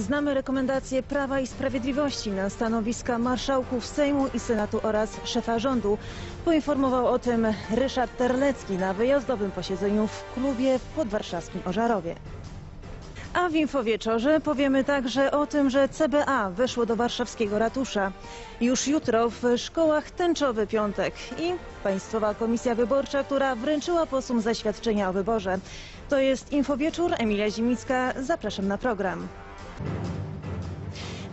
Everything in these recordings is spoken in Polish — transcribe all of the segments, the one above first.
Znamy rekomendacje Prawa i Sprawiedliwości na stanowiska marszałków Sejmu i Senatu oraz szefa rządu. Poinformował o tym Ryszard Terlecki na wyjazdowym posiedzeniu w klubie w podwarszawskim Ożarowie. A w Infowieczorze powiemy także o tym, że CBA weszło do warszawskiego ratusza. Już jutro w szkołach tęczowy piątek i Państwowa Komisja Wyborcza, która wręczyła posłom zaświadczenia o wyborze. To jest Infowieczór, Emilia Zimicka, zapraszam na program.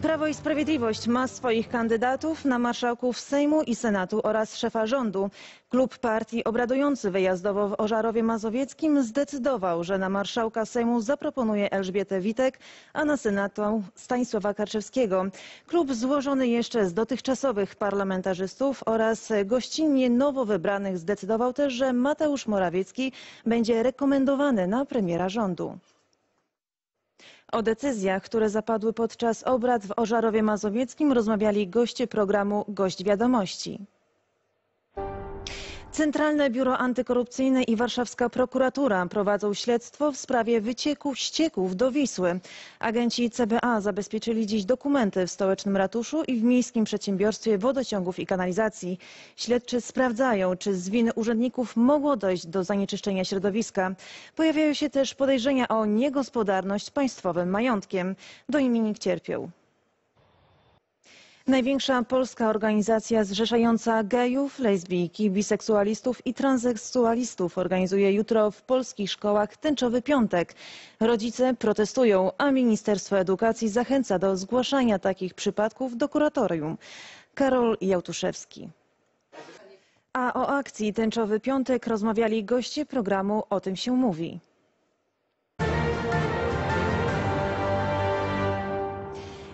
Prawo i Sprawiedliwość ma swoich kandydatów na marszałków Sejmu i Senatu oraz szefa rządu. Klub partii obradujący wyjazdowo w Ożarowie Mazowieckim zdecydował, że na marszałka Sejmu zaproponuje Elżbietę Witek, a na Senatu Stanisława Karczewskiego. Klub złożony jeszcze z dotychczasowych parlamentarzystów oraz gościnnie nowo wybranych zdecydował też, że Mateusz Morawiecki będzie rekomendowany na premiera rządu. O decyzjach, które zapadły podczas obrad w Ożarowie Mazowieckim rozmawiali goście programu Gość Wiadomości. Centralne Biuro Antykorupcyjne i Warszawska Prokuratura prowadzą śledztwo w sprawie wycieku ścieków do Wisły. Agenci CBA zabezpieczyli dziś dokumenty w stołecznym ratuszu i w Miejskim Przedsiębiorstwie Wodociągów i Kanalizacji. Śledczy sprawdzają, czy z winy urzędników mogło dojść do zanieczyszczenia środowiska. Pojawiają się też podejrzenia o niegospodarność państwowym majątkiem. Do imiennik cierpią. Największa polska organizacja zrzeszająca gejów, lesbijki, biseksualistów i transseksualistów organizuje jutro w polskich szkołach tęczowy piątek. Rodzice protestują, a Ministerstwo Edukacji zachęca do zgłaszania takich przypadków do kuratorium. Karol Jałtuszewski. A o akcji Tęczowy Piątek rozmawiali goście programu O tym się mówi.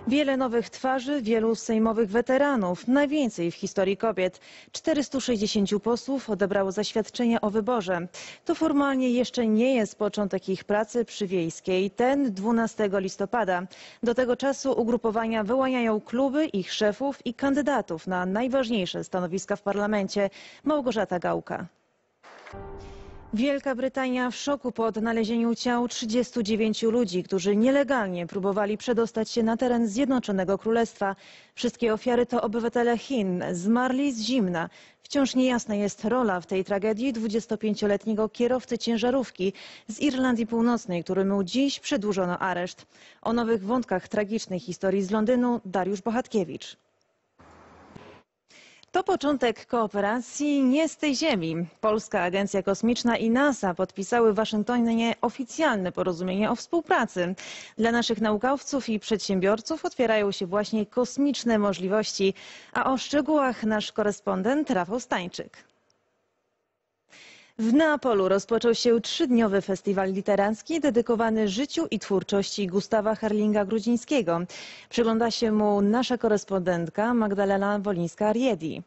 Wiele nowych twarzy, wielu sejmowych weteranów, najwięcej w historii kobiet. 460 posłów odebrało zaświadczenie o wyborze. To formalnie jeszcze nie jest początek ich pracy przy Wiejskiej, ten 12 listopada. Do tego czasu ugrupowania wyłaniają kluby, ich szefów i kandydatów na najważniejsze stanowiska w parlamencie. Małgorzata Gałka. Wielka Brytania w szoku po odnalezieniu ciał 39 ludzi, którzy nielegalnie próbowali przedostać się na teren Zjednoczonego Królestwa. Wszystkie ofiary to obywatele Chin, zmarli z zimna. Wciąż niejasna jest rola w tej tragedii 25-letniego kierowcy ciężarówki z Irlandii Północnej, któremu dziś przedłużono areszt. O nowych wątkach tragicznej historii z Londynu Dariusz Bohatkiewicz. To początek kooperacji nie z tej ziemi. Polska Agencja Kosmiczna i NASA podpisały w Waszyngtonie oficjalne porozumienie o współpracy. Dla naszych naukowców i przedsiębiorców otwierają się właśnie kosmiczne możliwości, a o szczegółach nasz korespondent Rafał Stańczyk. W Neapolu rozpoczął się trzydniowy festiwal literacki dedykowany życiu i twórczości Gustawa Herlinga Grudzińskiego. Przygląda się mu nasza korespondentka Magdalena Wolińska-Riedi.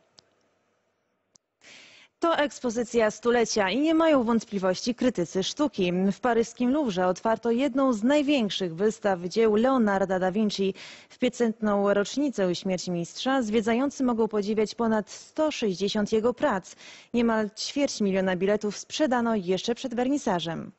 To ekspozycja stulecia i nie mają wątpliwości krytycy sztuki. W paryskim Louvre otwarto jedną z największych wystaw dzieł Leonarda da Vinci. W 500. rocznicę śmierci mistrza zwiedzający mogą podziwiać ponad 160 jego prac. Niemal ćwierć miliona biletów sprzedano jeszcze przed wernisażem.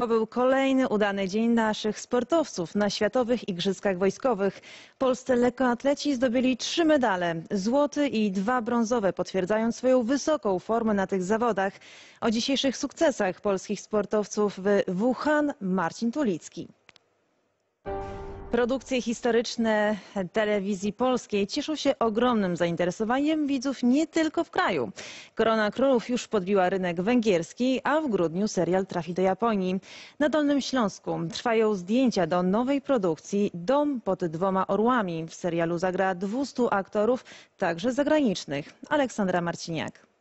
To był kolejny udany dzień naszych sportowców na Światowych Igrzyskach Wojskowych. Polscy lekkoatleci zdobyli trzy medale, złoty i dwa brązowe, potwierdzając swoją wysoką formę na tych zawodach. O dzisiejszych sukcesach polskich sportowców w Wuhan Marcin Tulicki. Produkcje historyczne telewizji polskiej cieszą się ogromnym zainteresowaniem widzów nie tylko w kraju. Korona Królów już podbiła rynek węgierski, a w grudniu serial trafi do Japonii. Na Dolnym Śląsku trwają zdjęcia do nowej produkcji Dom pod dwoma orłami. W serialu zagra 200 aktorów, także zagranicznych. Aleksandra Marciniak.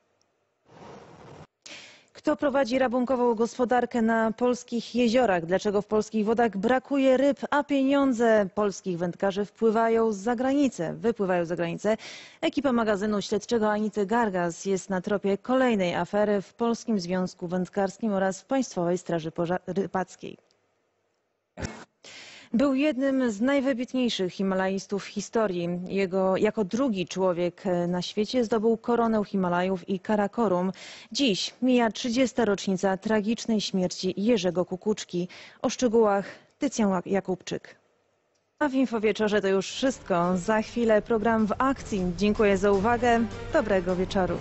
Kto prowadzi rabunkową gospodarkę na polskich jeziorach? Dlaczego w polskich wodach brakuje ryb, a pieniądze polskich wędkarzy wpływają z zagranicy, wypływają z zagranicy? Ekipa magazynu śledczego Anity Gargas jest na tropie kolejnej afery w Polskim Związku Wędkarskim oraz w Państwowej Straży Rybackiej. Był jednym z najwybitniejszych Himalajstów w historii. Jego, jako drugi człowiek na świecie zdobył koronę Himalajów i Karakorum. Dziś mija 30. rocznica tragicznej śmierci Jerzego Kukuczki. O szczegółach Tycjan Jakubczyk. A w Infowieczorze to już wszystko. Za chwilę program w akcji. Dziękuję za uwagę. Dobrego wieczoru.